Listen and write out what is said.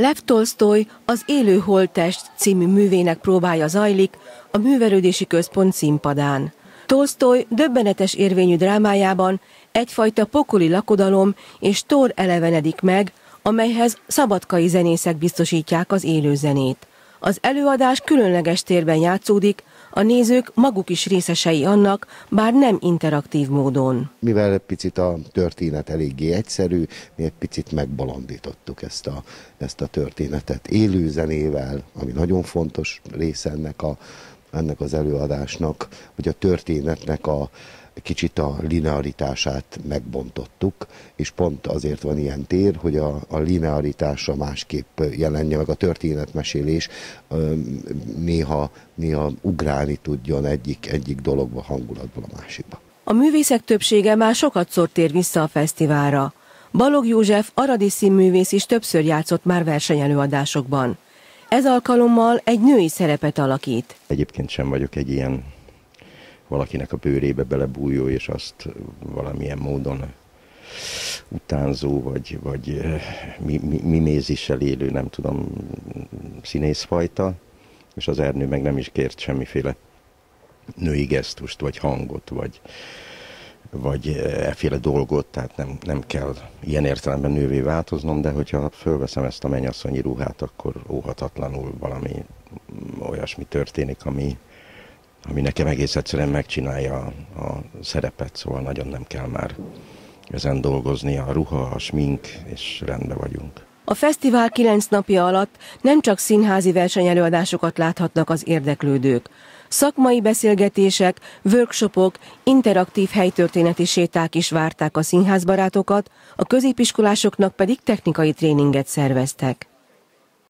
Lev Tolstoy az Élő Holttest című művének próbája zajlik a Művelődési Központ színpadán. Tolstoy döbbenetes érvényű drámájában egyfajta pokoli lakodalom és tor elevenedik meg, amelyhez szabadkai zenészek biztosítják az élő zenét. Az előadás különleges térben játszódik, a nézők maguk is részesei annak, bár nem interaktív módon. Mivel picit a történet eléggé egyszerű, mi egy picit megbalandítottuk ezt a, ezt a történetet élő zenével, ami nagyon fontos része ennek, a, ennek az előadásnak, hogy a történetnek a, kicsit a linearitását megbontottuk, és pont azért van ilyen tér, hogy a, a linearitása másképp jelenje meg a történetmesélés, néha, néha ugrálni tudjon egyik, egyik dologba, hangulatból a másikba. A művészek többsége már sokat szort tér vissza a fesztiválra. Balog József aradi színművész is többször játszott már versenyelőadásokban. Ez alkalommal egy női szerepet alakít. Egyébként sem vagyok egy ilyen valakinek a bőrébe belebújó, és azt valamilyen módon utánzó, vagy, vagy eh, mimézissel élő, nem tudom, színészfajta, és az Ernő meg nem is kért semmiféle női gesztust, vagy hangot, vagy, vagy efféle dolgot, tehát nem, nem kell ilyen értelemben nővé változnom, de hogyha fölveszem ezt a mennyasszonyi ruhát, akkor óhatatlanul valami olyasmi történik, ami, ami nekem egész egyszerűen megcsinálja a, a szerepet, szóval nagyon nem kell már ezen dolgozni, a ruha, a smink, és rendben vagyunk. A fesztivál kilenc napja alatt nem csak színházi versenyelőadásokat láthatnak az érdeklődők. Szakmai beszélgetések, workshopok, interaktív helytörténeti séták is várták a színházbarátokat, a középiskolásoknak pedig technikai tréninget szerveztek.